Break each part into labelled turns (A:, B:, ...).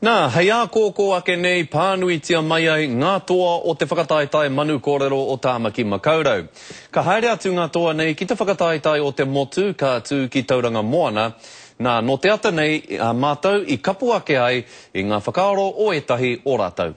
A: Nā, hei ākōkō ake nei, pānuitia mai ai ngā toa o te whakataetae manu kōrero o Tāmaki Makaurau. Ka haere atu ngā toa nei ki te whakataetae o te motu ka tū ki Tauranga Moana. Nā, nō te ata nei, a mātou i kapo ake ai i ngā whakaaro o ētahi o rātou.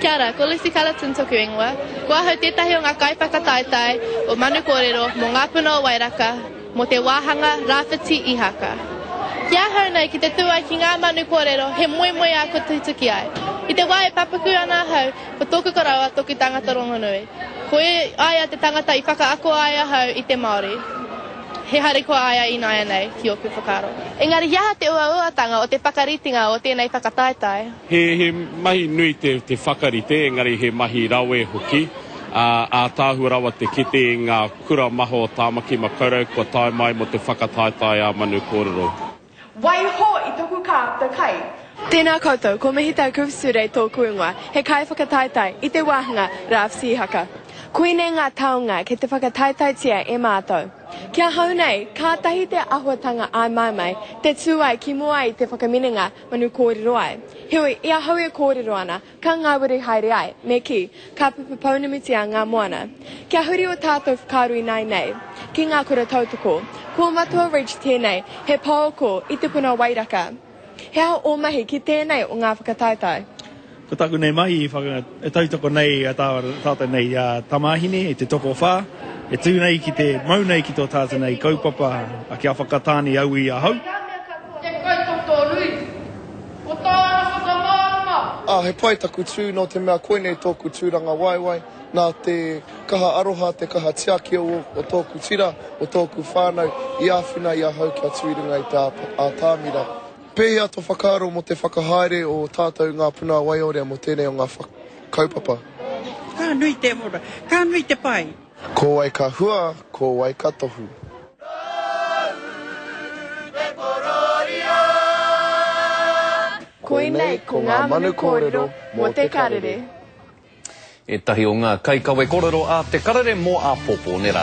B: Kia ora, ko Lucy Cullerton toku ingoa. Ko ahau tētahi o ngā kaiwhakataetae o Manu Kōrero mō Ngā Puna o Wairaka mō te wāhanga Rāwhiti Ihaka. Ki ahau nei, ki te tū ai ki ngā manu kōrero, he moemoeā kua tutuki ai. I te wā e papaku ana ahau, ko tōku koroua tōku tangata rongonui. Ko a ia te tangata i whakaako ai ahau i te Māori. He harikoa a ia ināianei, ki ōku whakaaro. Engari he aha te uauatanga o te whakaritenga o tēnei whakataetae?
C: He mahi nui te whakarite, engari he mahi rawe hoki. Ātaahua rawa te kite i ngā kura maha o Tāmaki Makaurau kua tae mai mō te whakataetae ā-manu kōrero.
D: Waiho i toku kāta kai.
E: Tēnā koutou, ko Mihita Kuvsure tōku ingoa, he kaiwhakataetae i te wāhanga Rafts Hihaka. Koinei ngā taonga kei te whakataetaetia e mātou. Ki ahau nei, kātahi te ahuatanga āmaimai te tū ai ki mua i te whakaminenga Manu kōrero ai. Heoi, i ahau e kōrero ana, ka ngāwari haere ai, me kī, ka pupu pounamutia ngā moana. Kia huri ō tātou whakaaro ināinei. Ki ngā kura tautoko. Ko Matua Ridge tēnei, he paoko i te puna wairaka. He aha ō mahi ki tēnei o ngā whakataetae?
F: Ko taku nei mahi i whaka, e tautoko nei a tātou nei tamāhine, te tokowhā, e tū nei ki te mau nei ki tō tātou nei kaupapa a Kia Whakatāne Auī Ahau.
D: Te kai ko tō nui, ko tāna whakamārama.
G: Ā, he pai taku tū nō te mea koinei tōku tūrangawaewae, nā te kaha aroha, te kaha tiaki o o tōku tira, o tōku whānau i āwhina i ahau kia tū i runga i te ātamira. Pēhea tō whakaaro mō te whakahaere o tātou ngā puna waiorea mō tēnei o ngā kaupapa?
H: Ka nui te ora, ka nui te pai.
G: Ko wai ka hua, ko wai ka tohu?
E: Koinei ko ngā manu kōrero mō te karere.
A: Etahi o nga kai kawe korero a te karere mo a popo nera.